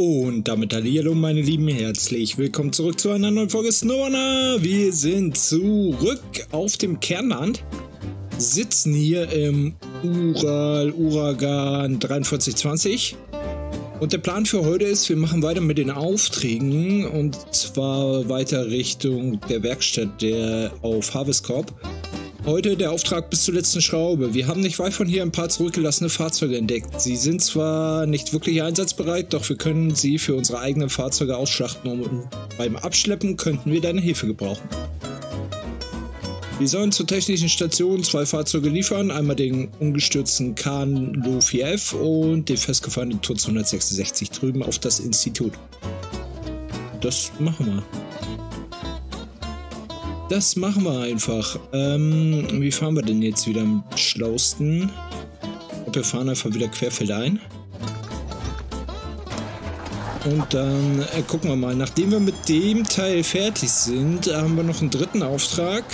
Und damit hallo meine Lieben, herzlich willkommen zurück zu einer neuen Folge Snowrunner. Wir sind zurück auf dem Kernland, sitzen hier im Ural Uragan 4320. Und der Plan für heute ist, wir machen weiter mit den Aufträgen und zwar weiter Richtung der Werkstatt der auf Harvest Corp. Heute der Auftrag bis zur letzten Schraube. Wir haben nicht weit von hier ein paar zurückgelassene Fahrzeuge entdeckt. Sie sind zwar nicht wirklich einsatzbereit, doch wir können sie für unsere eigenen Fahrzeuge ausschlachten und beim Abschleppen könnten wir deine Hilfe gebrauchen. Wir sollen zur technischen Station zwei Fahrzeuge liefern, einmal den ungestürzten Kahn Lo 4F und den festgefahrenen Tutz 166 drüben auf das Institut. Das machen wir. Das machen wir einfach. Ähm, wie fahren wir denn jetzt wieder am schlausten? Wir fahren einfach wieder querfeldein. Und dann äh, gucken wir mal. Nachdem wir mit dem Teil fertig sind, haben wir noch einen dritten Auftrag.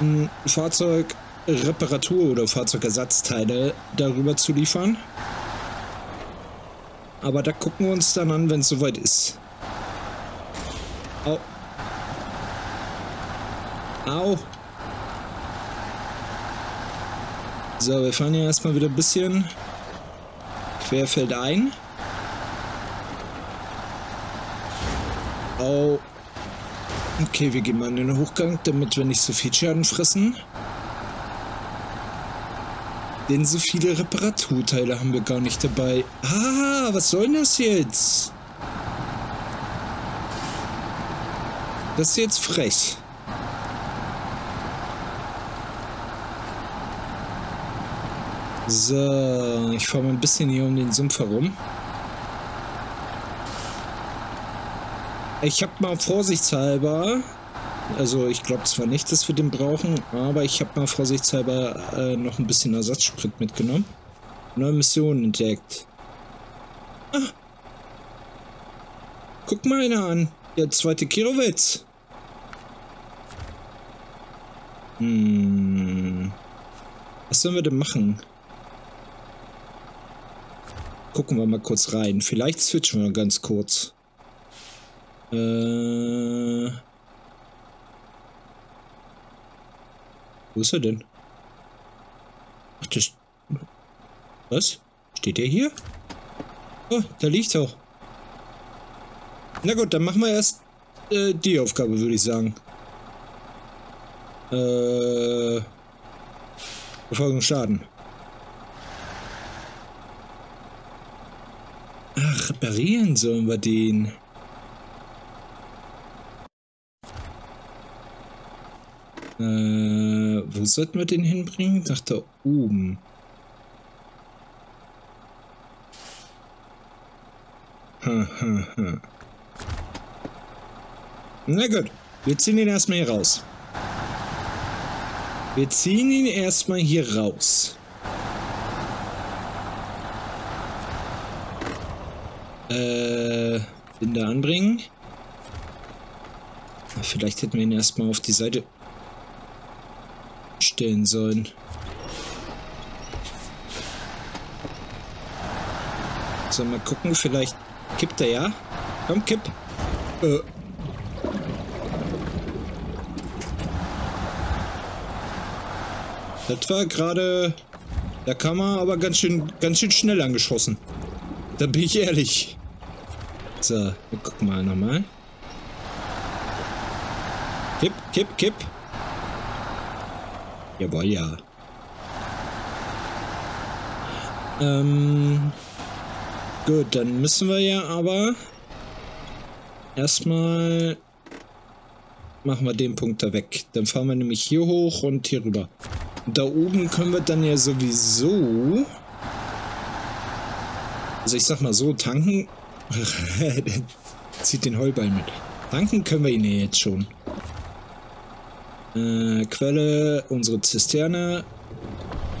Ein Fahrzeugreparatur oder Fahrzeugersatzteile darüber zu liefern. Aber da gucken wir uns dann an, wenn es soweit ist. Oh, Au. So, wir fahren hier erstmal wieder ein bisschen querfeld ein. Au. Okay, wir gehen mal in den Hochgang, damit wir nicht so viel Schaden fressen. Denn so viele Reparaturteile haben wir gar nicht dabei. Ah, was soll denn das jetzt? Das ist jetzt frech. So, ich fahre mal ein bisschen hier um den Sumpf herum. Ich habe mal vorsichtshalber, also ich glaube zwar nicht, dass wir den brauchen, aber ich habe mal vorsichtshalber äh, noch ein bisschen Ersatzsprit mitgenommen. Neue Mission entdeckt. Ah. Guck mal einer an. Der zweite Kirowitz. Hm. Was sollen wir denn machen? Gucken wir mal kurz rein. Vielleicht switchen wir ganz kurz. Äh... Wo ist er denn? Ach, das... Was? Steht der hier? Oh, da liegt er. Na gut, dann machen wir erst äh, die Aufgabe, würde ich sagen. Äh... Befolgung Schaden. Reparieren sollen wir den? Äh, wo sollten wir den hinbringen? Nach da oben. Na gut, wir ziehen ihn erstmal hier raus. Wir ziehen ihn erstmal hier raus. Äh, Binder anbringen. Vielleicht hätten wir ihn erstmal auf die Seite stellen sollen. So, mal gucken, vielleicht kippt er ja. Komm, kipp. Äh. Das war gerade... Da kam er aber ganz schön, ganz schön schnell angeschossen. Da bin ich ehrlich. So, wir gucken mal nochmal. Kipp, kipp, kipp. Jawohl, ja. Ähm, gut, dann müssen wir ja aber erstmal machen wir den Punkt da weg. Dann fahren wir nämlich hier hoch und hier rüber. da oben können wir dann ja sowieso also ich sag mal so, tanken... zieht den Heuball mit. Tanken können wir ihn ja jetzt schon. Äh, Quelle, unsere Zisterne.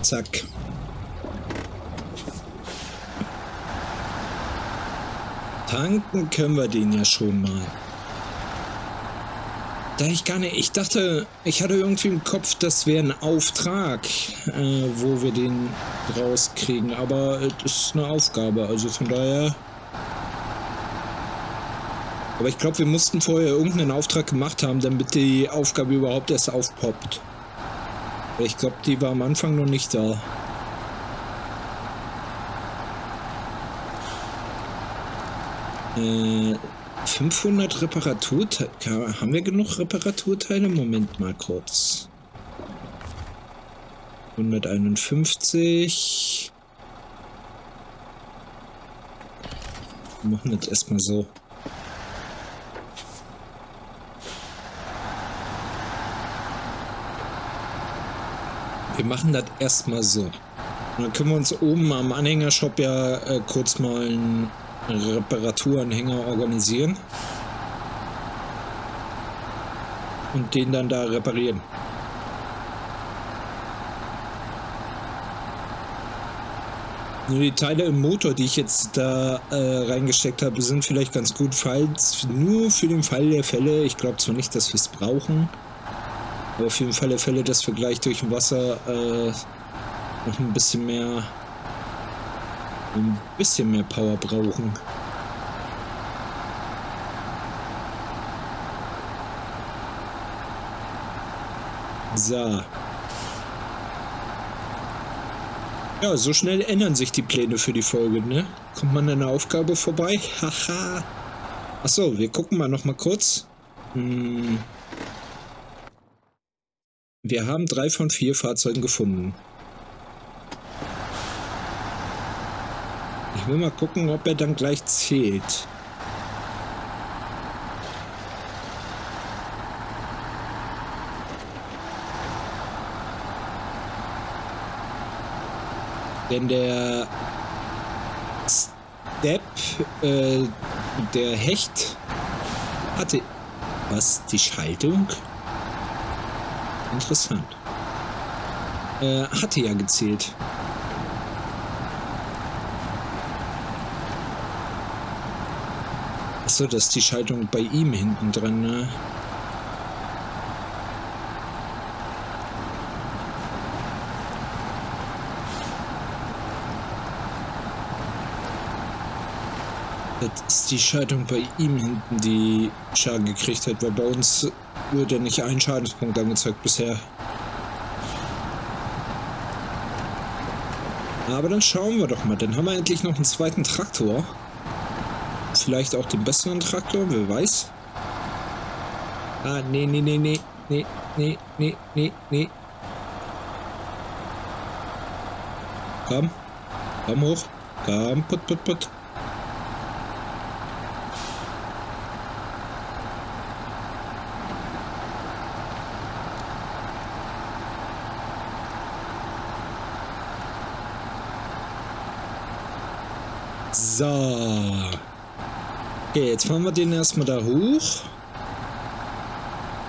Zack. Tanken können wir den ja schon mal. Da ich gar nicht, ich dachte, ich hatte irgendwie im Kopf, das wäre ein Auftrag, äh, wo wir den rauskriegen, aber es ist eine Aufgabe, also von daher Aber ich glaube, wir mussten vorher irgendeinen Auftrag gemacht haben, damit die Aufgabe überhaupt erst aufpoppt. Ich glaube, die war am Anfang noch nicht da. Äh, 500 Reparaturteile. Haben wir genug Reparaturteile? Moment mal kurz. 151. Wir machen das erstmal so. Wir machen das erstmal so. Und dann können wir uns oben am Anhängershop ja äh, kurz mal einen Reparaturanhänger organisieren. Und den dann da reparieren. Nur die Teile im Motor, die ich jetzt da äh, reingesteckt habe, sind vielleicht ganz gut, falls nur für den Fall der Fälle. Ich glaube zwar nicht, dass wir es brauchen, aber für den Fall der Fälle, dass wir gleich durch dem Wasser äh, noch ein bisschen mehr ein bisschen mehr Power brauchen. So. Ja, so schnell ändern sich die Pläne für die Folge, ne? Kommt man an der Aufgabe vorbei? Haha. Achso, wir gucken mal noch mal kurz. Hm. Wir haben drei von vier Fahrzeugen gefunden. Ich will mal gucken, ob er dann gleich zählt. Denn der Step, äh, der Hecht hatte... Was? Die Schaltung? Interessant. Äh, hatte ja gezählt. Achso, das ist die Schaltung bei ihm hinten dran, ne? Das ist die Schaltung bei ihm hinten, die Schaden gekriegt hat, weil bei uns wurde nicht ein Schadenspunkt angezeigt bisher. Aber dann schauen wir doch mal. Dann haben wir endlich noch einen zweiten Traktor. Vielleicht auch den besseren Traktor, wer weiß. Ah, nee, nee, nee, nee, nee, nee, nee, nee, nee. Komm. Komm hoch. Komm, put, put, put. So. Okay, jetzt fahren wir den erstmal da hoch.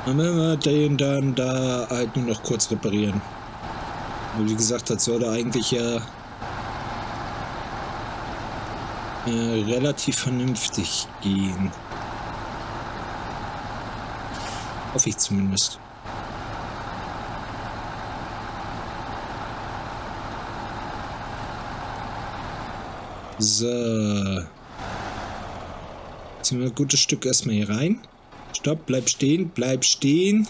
Dann werden wir den dann da halt nur noch kurz reparieren. wie gesagt, das sollte eigentlich ja äh, relativ vernünftig gehen. Hoffe ich zumindest. So. Ziehen wir ein gutes Stück erstmal hier rein. Stopp, bleib stehen, bleib stehen.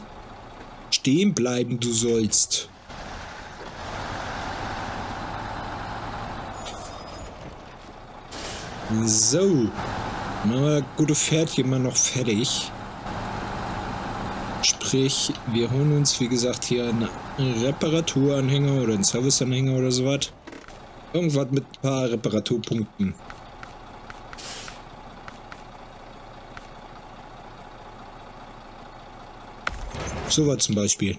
Stehen bleiben, du sollst. So. Machen wir das gute Pferdchen mal noch fertig. Sprich, wir holen uns, wie gesagt, hier einen Reparaturanhänger oder einen Serviceanhänger oder sowas. Irgendwas mit ein paar Reparaturpunkten. So was zum Beispiel.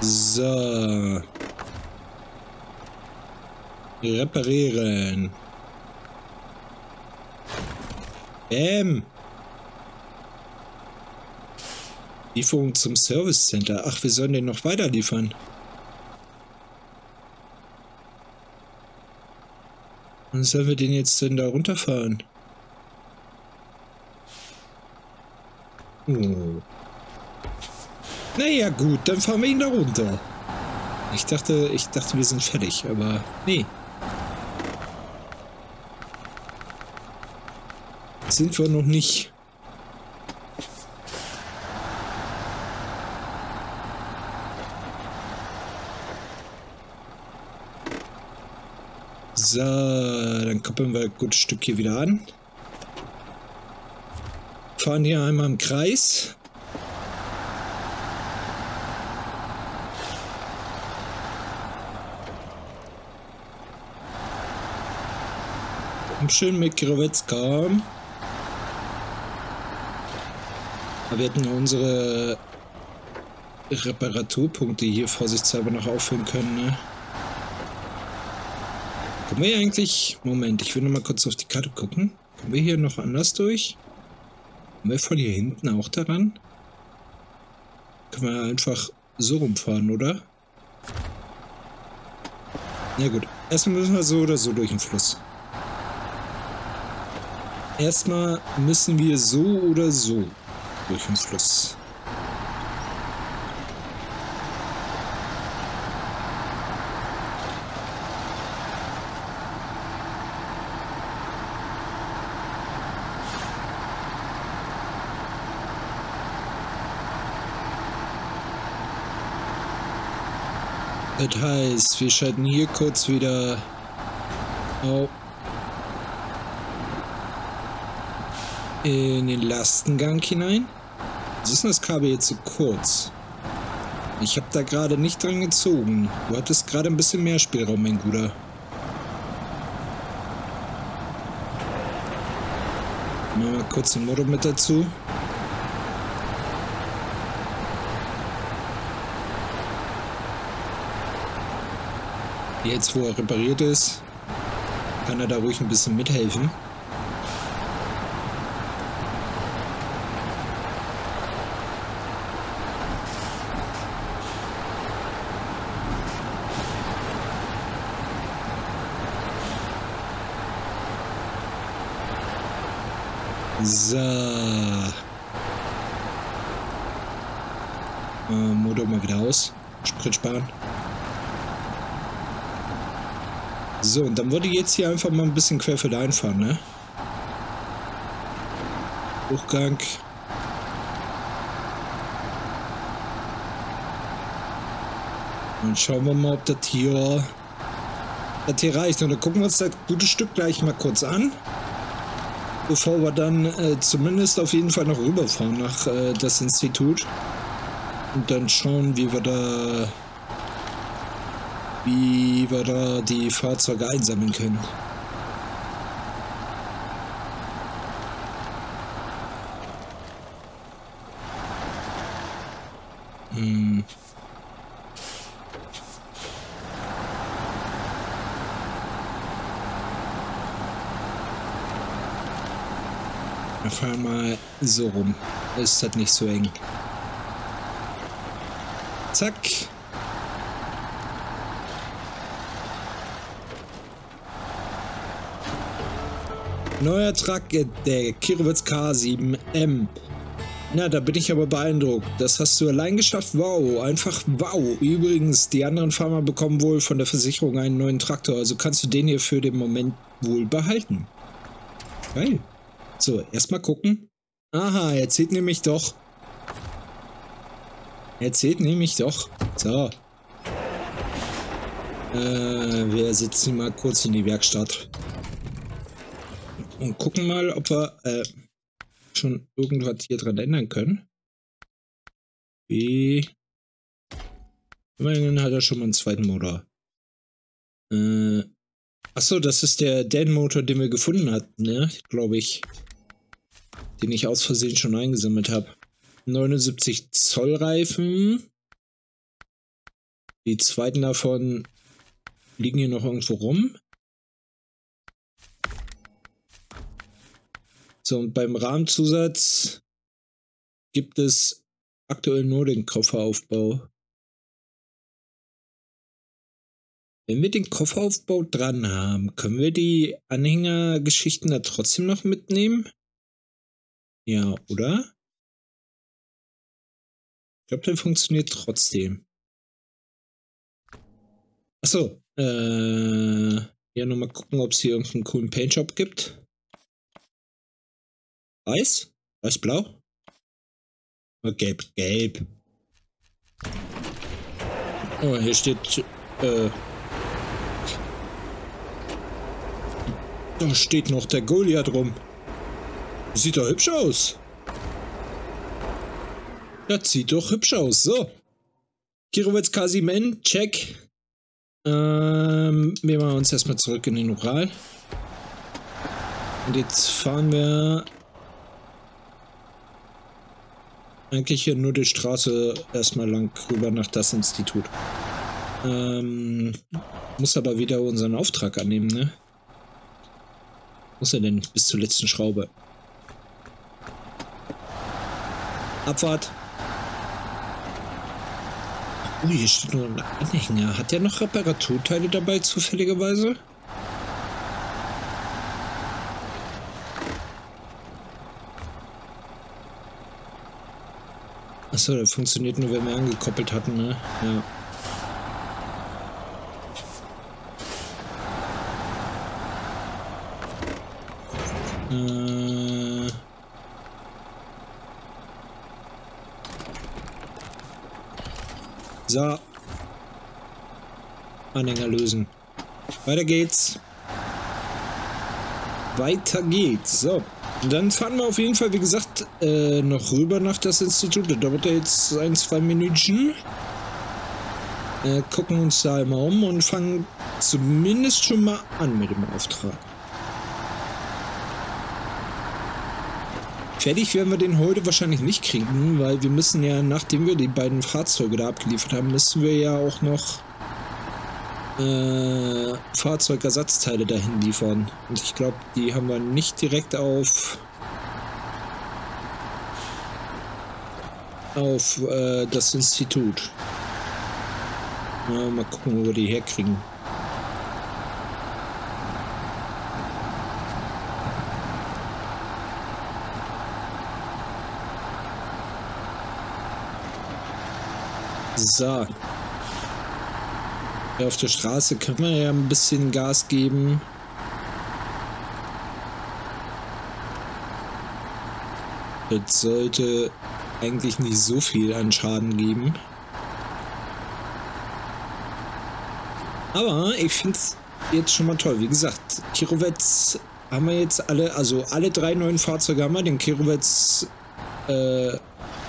So. Reparieren. Ähm. Lieferung zum Service Center. Ach, wir sollen den noch weiter liefern. Wann sollen wir den jetzt denn da runterfahren? Oh. Naja gut, dann fahren wir ihn da runter. Ich dachte, ich dachte, wir sind fertig, aber nee. sind wir noch nicht. So, dann koppeln wir ein gutes Stück hier wieder an. Fahren hier einmal im Kreis. Und schön mit Krawitzka. Wir hätten unsere Reparaturpunkte hier vorsichtshalber noch auffüllen können, ne? Können wir eigentlich... Moment, ich will noch mal kurz auf die Karte gucken. Können wir hier noch anders durch? Können wir von hier hinten auch daran? Können wir einfach so rumfahren, oder? Na gut. Erstmal müssen wir so oder so durch den Fluss. Erstmal müssen wir so oder so durch den Fluss. Das heißt, wir schalten hier kurz wieder auf in den Lastengang hinein. Was ist denn das Kabel jetzt so kurz? Ich habe da gerade nicht dran gezogen. Du hattest gerade ein bisschen mehr Spielraum, mein Guter. Machen wir kurz den Motor mit dazu. Jetzt, wo er repariert ist, kann er da ruhig ein bisschen mithelfen. So. Äh, Motor mal wieder aus. Sprit sparen. So, und dann würde ich jetzt hier einfach mal ein bisschen querfeld einfahren, ne? Hochgang. Und schauen wir mal, ob das hier, das hier reicht. Und dann gucken wir uns das gute Stück gleich mal kurz an. Bevor wir dann äh, zumindest auf jeden Fall noch rüberfahren nach äh, das Institut. Und dann schauen, wie wir da wie wir da die Fahrzeuge einsammeln können. Hm. Wir fahren mal so rum. Ist das nicht so eng. Zack. Neuer Truck, der Kirowitz K7M. Na, da bin ich aber beeindruckt. Das hast du allein geschafft. Wow, einfach wow. Übrigens, die anderen Farmer bekommen wohl von der Versicherung einen neuen Traktor. Also kannst du den hier für den Moment wohl behalten. Geil. So, erstmal gucken. Aha, er zählt nämlich doch. Er zählt nämlich doch. So. Äh, wir setzen mal kurz in die Werkstatt und gucken mal, ob wir äh, schon irgendwas hier dran ändern können. Wie. Immerhin hat er schon mal einen zweiten Motor. Äh, achso, das ist der Dan-Motor, den wir gefunden hatten, ne? Glaube ich. Den ich aus Versehen schon eingesammelt habe. 79 Zoll Reifen. Die zweiten davon liegen hier noch irgendwo rum. So, und beim Rahmenzusatz gibt es aktuell nur den Kofferaufbau. Wenn wir den Kofferaufbau dran haben, können wir die Anhängergeschichten da trotzdem noch mitnehmen? Ja, oder? Ich glaube, der funktioniert trotzdem. Achso, äh, ja, nochmal gucken, ob es hier irgendeinen coolen Paintjob gibt. Weiß? Weiß-blau? Oh, gelb, gelb. Oh, hier steht, äh, da steht noch der Goliath rum. Sieht doch hübsch aus. Das sieht doch hübsch aus. So. Kirovets Kasimen, check. Ähm, wir machen uns erstmal zurück in den Ural. Und jetzt fahren wir eigentlich hier nur die Straße erstmal lang rüber nach das Institut. Ähm, muss aber wieder unseren Auftrag annehmen, ne? Muss er denn bis zur letzten Schraube? Abfahrt. Oh, hier steht nur ein Anhänger. Hat der noch Reparaturteile dabei, zufälligerweise? Achso, der funktioniert nur, wenn wir angekoppelt hatten, ne? Ja. Äh. So. Anhänger lösen. Weiter geht's. Weiter geht's. So. Dann fahren wir auf jeden Fall, wie gesagt, äh, noch rüber nach das Institut. Da dauert ja jetzt ein, zwei Minuten. Äh, gucken uns da immer um und fangen zumindest schon mal an mit dem Auftrag. Fertig werden wir den heute wahrscheinlich nicht kriegen, weil wir müssen ja, nachdem wir die beiden Fahrzeuge da abgeliefert haben, müssen wir ja auch noch äh, Fahrzeugersatzteile dahin liefern. Und ich glaube, die haben wir nicht direkt auf auf äh, das Institut. Ja, mal gucken, wo wir die herkriegen. So. Auf der Straße kann man ja ein bisschen Gas geben. Das sollte eigentlich nicht so viel an Schaden geben. Aber ich finde es jetzt schon mal toll. Wie gesagt, Kirovets haben wir jetzt alle, also alle drei neuen Fahrzeuge haben wir. Den Kirovets äh,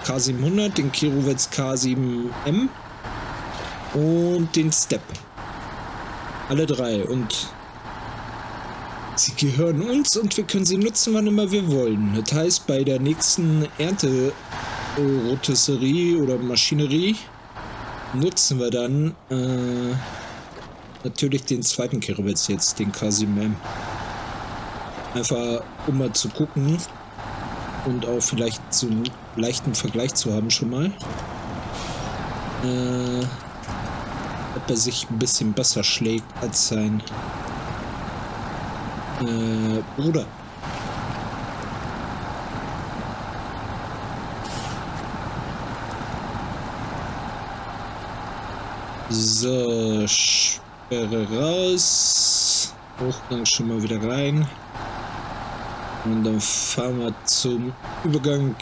K700, den Kirovets K7M und den Step. Alle drei. Und sie gehören uns und wir können sie nutzen, wann immer wir wollen. Das heißt, bei der nächsten Ernte Rotisserie oder Maschinerie nutzen wir dann äh, natürlich den zweiten Kiribitz jetzt, den K7M. Einfach um mal zu gucken und auch vielleicht so einen leichten Vergleich zu haben schon mal. Äh, ob er sich ein bisschen besser schlägt als sein äh, Bruder. So, Sperre raus. Hochgang schon mal wieder rein. Und dann fahren wir zum Übergang.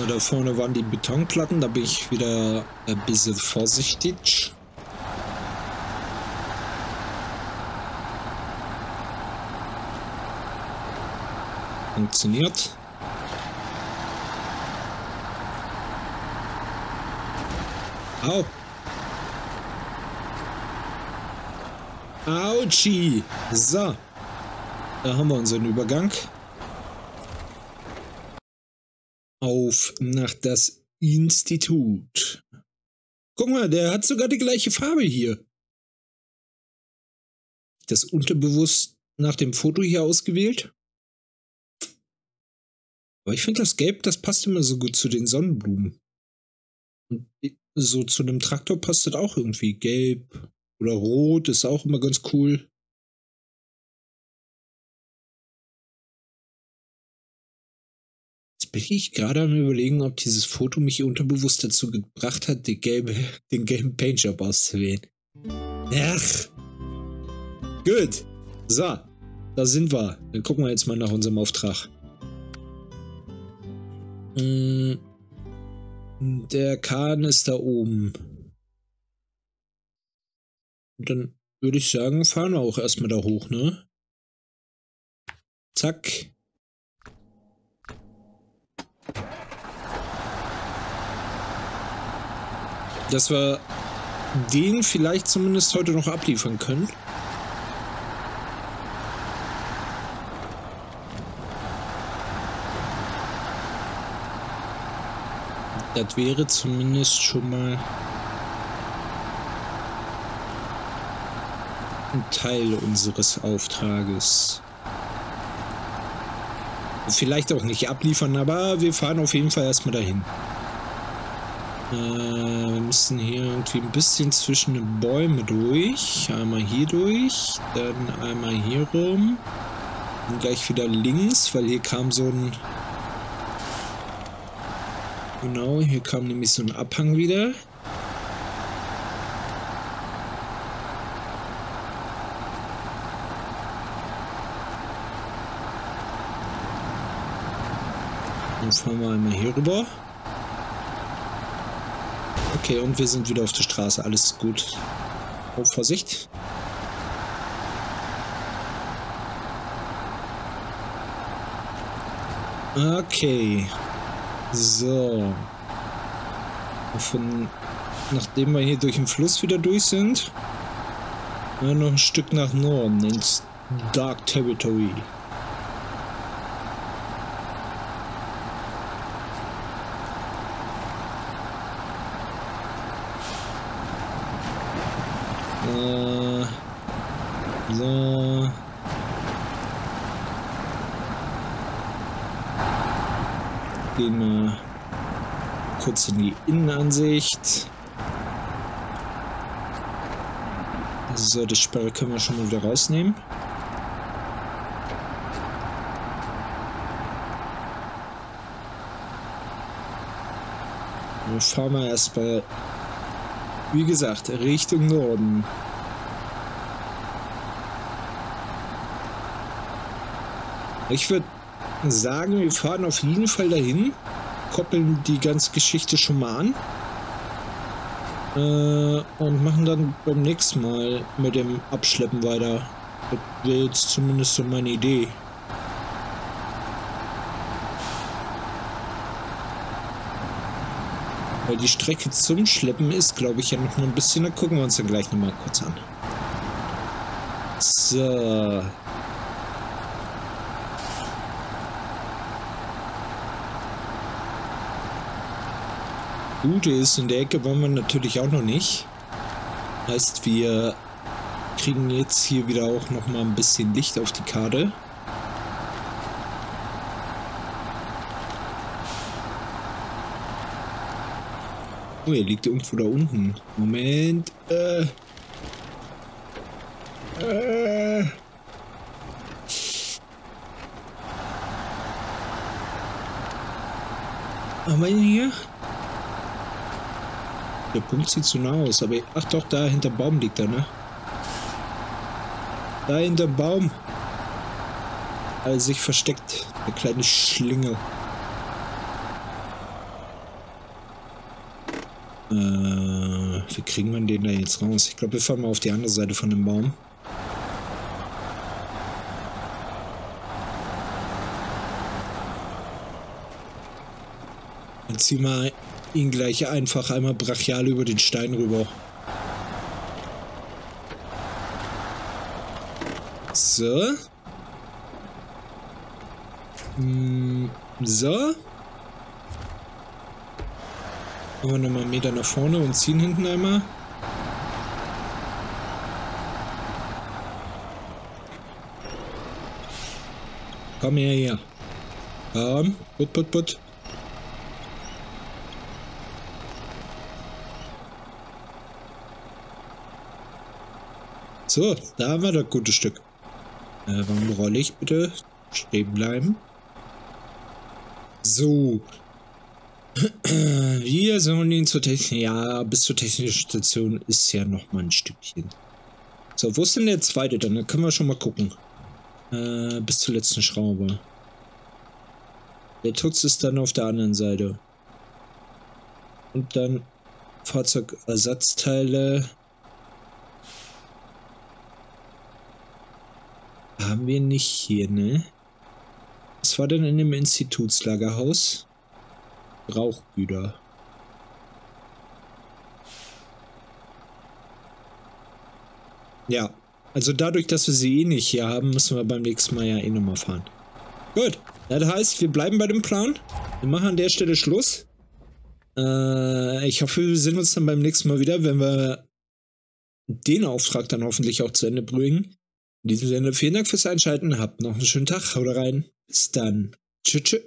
Ja, da vorne waren die Betonplatten, da bin ich wieder ein bisschen vorsichtig. Funktioniert. Au. Autschi. So. Da haben wir unseren Übergang. Auf nach das Institut. Guck mal, der hat sogar die gleiche Farbe hier. Das unterbewusst nach dem Foto hier ausgewählt. Aber ich finde das Gelb, das passt immer so gut zu den Sonnenblumen. Und so zu einem Traktor passt das auch irgendwie. Gelb oder rot ist auch immer ganz cool. Bin ich gerade am überlegen, ob dieses Foto mich unterbewusst dazu gebracht hat, den, gelbe, den gelben Paintjob auszuwählen. Ach. Gut. So, da sind wir. Dann gucken wir jetzt mal nach unserem Auftrag. Hm, der Kahn ist da oben. Und dann würde ich sagen, fahren wir auch erstmal da hoch, ne? Zack. Dass wir den vielleicht zumindest heute noch abliefern können. Das wäre zumindest schon mal ein Teil unseres Auftrages. Vielleicht auch nicht abliefern, aber wir fahren auf jeden Fall erstmal dahin. Äh, wir müssen hier irgendwie ein bisschen zwischen den Bäumen durch. Einmal hier durch, dann einmal hier rum. Und gleich wieder links, weil hier kam so ein... Genau, hier kam nämlich so ein Abhang wieder. Dann fahren wir einmal hier rüber. Okay, und wir sind wieder auf der Straße. Alles gut. Oh, Vorsicht. Okay. So. Von, nachdem wir hier durch den Fluss wieder durch sind, noch ein Stück nach Norden ins Dark Territory. So. Gehen wir kurz in die Innenansicht. So, die Sperre können wir schon mal wieder rausnehmen. Dann fahren wir erstmal, wie gesagt, Richtung Norden. Ich würde sagen, wir fahren auf jeden Fall dahin, koppeln die ganze Geschichte schon mal an äh, und machen dann beim nächsten Mal mit dem Abschleppen weiter. Das wäre jetzt zumindest so meine Idee. Weil die Strecke zum Schleppen ist, glaube ich, ja noch ein bisschen. Da gucken wir uns dann gleich noch mal kurz an. So. Gute ist, in der Ecke waren wir natürlich auch noch nicht. Heißt, wir kriegen jetzt hier wieder auch noch mal ein bisschen Licht auf die Karte. Oh, er liegt irgendwo da unten. Moment. Äh. Äh. Haben wir ihn hier? Der Punkt sieht so nah aus, aber ach doch, da hinterm Baum liegt er, ne? Da hinterm Baum. Also sich versteckt. Eine kleine Schlinge. Äh, wie kriegen wir den da jetzt raus? Ich glaube, wir fahren mal auf die andere Seite von dem Baum. Dann ziehen wir ihn gleich einfach einmal brachial über den Stein rüber. So. Hm, so. Machen wir nochmal einen Meter nach vorne und ziehen hinten einmal. Komm her hier. Komm. Put, put, put. So, da haben wir das gute Stück. Äh, warum rolle ich bitte? Stehen bleiben. So. Wir sollen ihn zur Technik. Ja, bis zur technischen Station ist ja noch mal ein Stückchen. So, wo ist denn der zweite dann? Da können wir schon mal gucken. Äh, bis zur letzten Schraube. Der Tux ist dann auf der anderen Seite. Und dann Fahrzeugersatzteile. Haben wir nicht hier, ne? Was war denn in dem Institutslagerhaus? Rauchgüter. Ja, also dadurch, dass wir sie eh nicht hier haben, müssen wir beim nächsten Mal ja eh nochmal fahren. Gut, das heißt, wir bleiben bei dem Plan. Wir machen an der Stelle Schluss. Äh, ich hoffe, wir sehen uns dann beim nächsten Mal wieder, wenn wir den Auftrag dann hoffentlich auch zu Ende bringen. In diesem Sinne, vielen Dank fürs Einschalten. Habt noch einen schönen Tag. Haut rein. Bis dann. Tschüss. tschüss.